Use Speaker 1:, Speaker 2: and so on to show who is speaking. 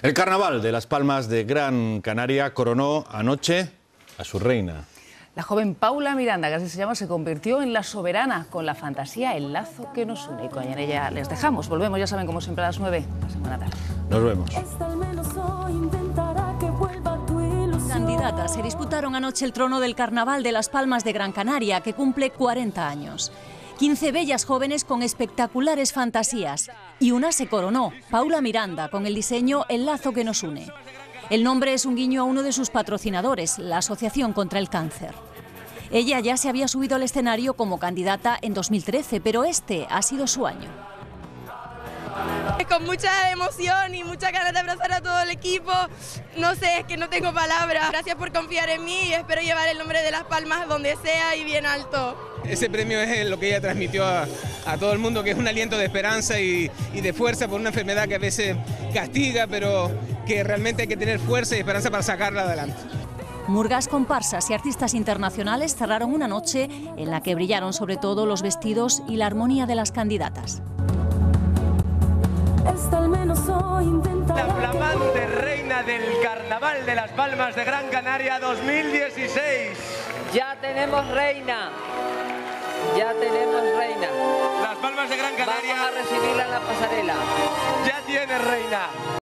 Speaker 1: El carnaval de Las Palmas de Gran Canaria coronó anoche a su reina.
Speaker 2: La joven Paula Miranda, que así se llama, se convirtió en la soberana con la fantasía, el lazo que nos une. Y con ella les dejamos. Volvemos, ya saben, como siempre, a las 9. Pasen buena tarde.
Speaker 1: Nos vemos.
Speaker 3: Candidatas se disputaron anoche el trono del Carnaval de Las Palmas de Gran Canaria, que cumple 40 años. 15 bellas jóvenes con espectaculares fantasías. Y una se coronó, Paula Miranda, con el diseño El lazo que nos une. El nombre es un guiño a uno de sus patrocinadores, la Asociación contra el Cáncer. Ella ya se había subido al escenario como candidata en 2013, pero este ha sido su año.
Speaker 4: Con mucha emoción y mucha ganas de abrazar a todo el equipo. No sé, es que no tengo palabras. Gracias por confiar en mí y espero llevar el nombre de Las Palmas donde sea y bien alto.
Speaker 5: Ese premio es lo que ella transmitió a, todo el mundo, que es un aliento de esperanza y, y, de fuerza por una enfermedad que a veces castiga, pero que realmente hay que tener fuerza y esperanza para sacarla adelante.
Speaker 3: Murgas, comparsas y artistas internacionales cerraron una noche en la que brillaron sobre todo los vestidos y la armonía de las candidatas.
Speaker 6: La flamante reina del Carnaval de las Palmas de Gran Canaria 2016.
Speaker 7: Ya tenemos reina. Ya tenemos reina.
Speaker 6: Las Palmas de Gran Canaria.
Speaker 7: Vamos a recibirla en la pasarela.
Speaker 6: Ya tiene reina.